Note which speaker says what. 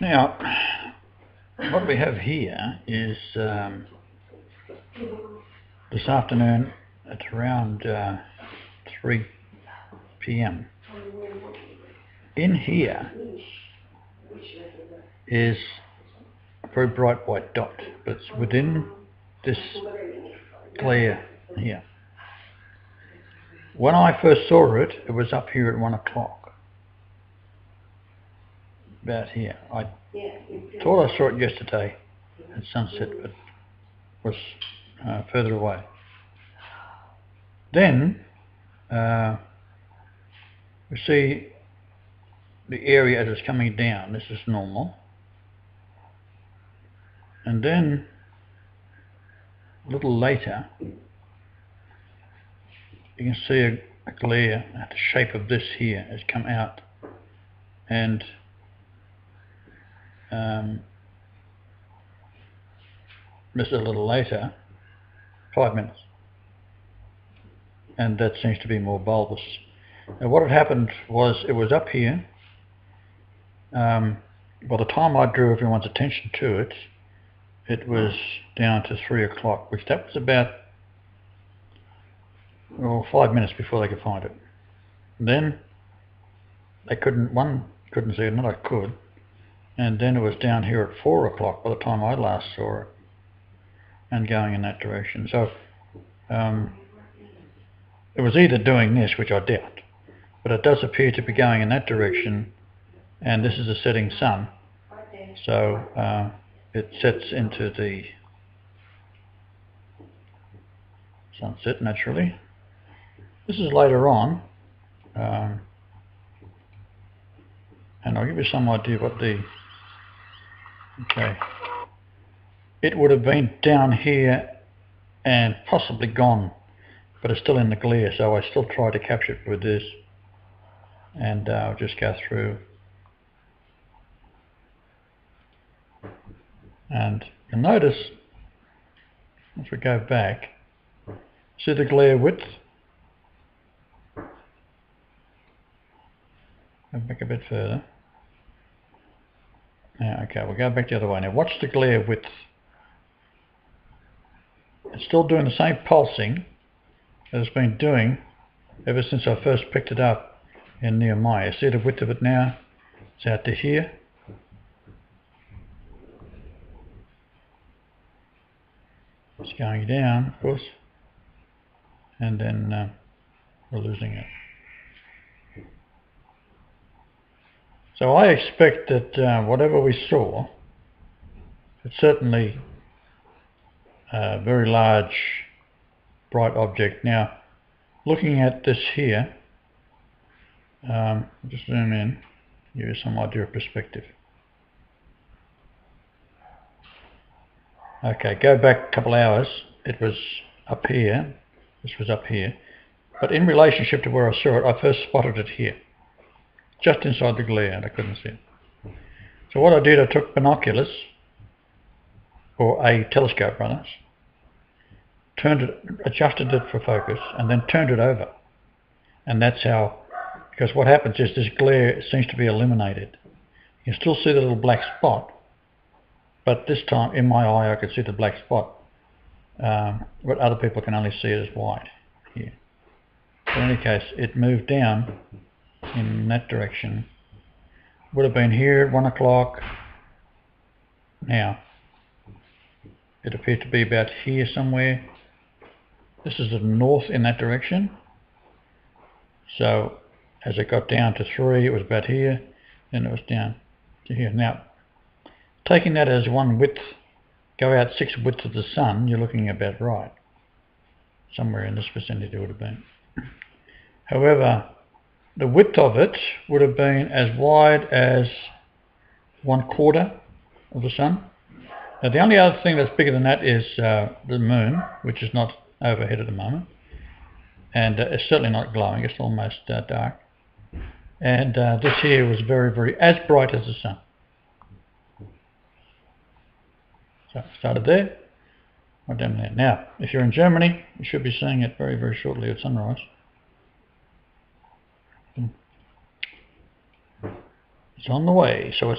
Speaker 1: Now, what we have here is um, this afternoon at around uh, 3 p.m. In here is a very bright white dot, but it's within this glare here. When I first saw it, it was up here at 1 o'clock. About here. I thought I saw it yesterday at sunset, but was uh, further away. Then uh, we see the area as it's coming down. This is normal. And then a little later you can see a, a glare at the shape of this here has come out and um, just a little later five minutes and that seems to be more bulbous. And what had happened was it was up here um, by the time I drew everyone's attention to it it was down to three o'clock which that was about well, five minutes before they could find it. Then they couldn't, one couldn't see it, another could. And then it was down here at four o'clock by the time I last saw it and going in that direction. So um, it was either doing this, which I doubt, but it does appear to be going in that direction and this is a setting sun. So uh, it sets into the sunset naturally. This is later on, um, and I'll give you some idea what the, okay, it would have been down here and possibly gone, but it's still in the glare, so I still try to capture it with this, and uh, I'll just go through, and you'll notice, if we go back, see the glare width, Go back a bit further. Yeah, okay, we'll go back the other way. Now watch the glare width. It's still doing the same pulsing that it's been doing ever since I first picked it up in Nehemiah. See the width of it now? It's out to here. It's going down, of course, and then uh, we're losing it. So I expect that uh, whatever we saw, it's certainly a very large bright object. Now, looking at this here, um, just zoom in, give you some idea of perspective. Okay, go back a couple hours, it was up here, this was up here, but in relationship to where I saw it, I first spotted it here just inside the glare and I couldn't see it. So what I did, I took binoculars, or a telescope rather, turned it, adjusted it for focus, and then turned it over. And that's how, because what happens is this glare seems to be eliminated. You still see the little black spot, but this time in my eye I could see the black spot. Um, but other people can only see it as white here. in any case, it moved down in that direction. Would have been here at one o'clock. Now, it appeared to be about here somewhere. This is the north in that direction. So as it got down to three, it was about here, then it was down to here. Now, taking that as one width, go out six widths of the sun, you're looking about right. Somewhere in this vicinity it would have been. However, the width of it would have been as wide as one quarter of the sun. Now the only other thing that's bigger than that is uh, the moon, which is not overhead at the moment. And uh, it's certainly not glowing, it's almost uh, dark. And uh, this here was very, very, as bright as the sun. So started there, right down there. Now, if you're in Germany, you should be seeing it very, very shortly at sunrise. It's on the way, so it's